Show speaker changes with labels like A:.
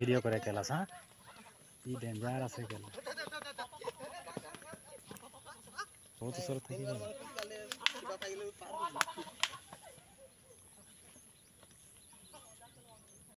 A: ভিডিও করে কেলাস হ্যাঁ কি ডেঞ্জার আছে কেলা বহুত ওচৰত থাকি গ'ল